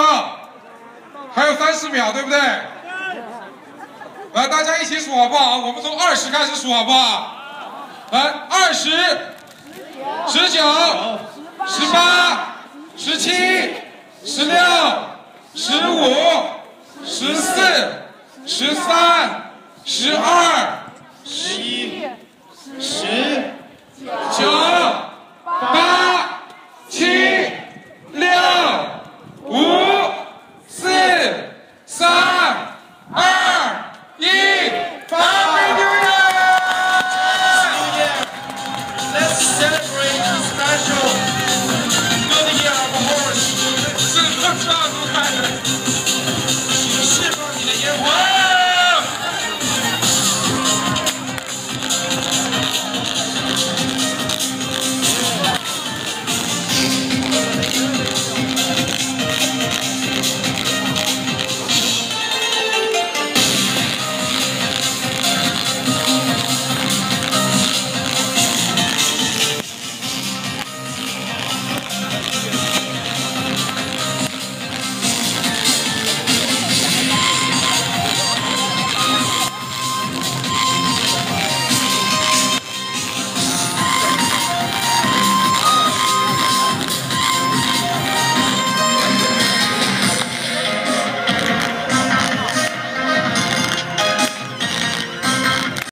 啊，还有三十秒，对不对？来，大家一起数好不好？我们从二十开始数好不好？来，二十、十九、十八、十七、十六、十五、十四、十三、十二。